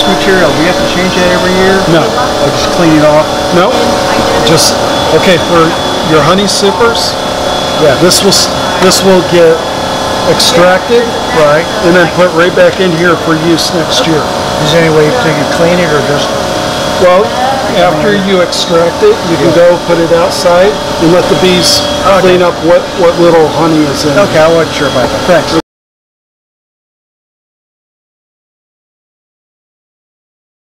this material, We have to change that every year? No. Or just clean it off? No, just, okay, for your honey supers, Yeah. this will, this will get extracted Right. and then put right back in here for use next year. Is there any way to can clean it or just, Well, after you extract it, you can go put it outside and let the bees clean up what, what little honey is in okay, I wasn't sure about that. Thanks.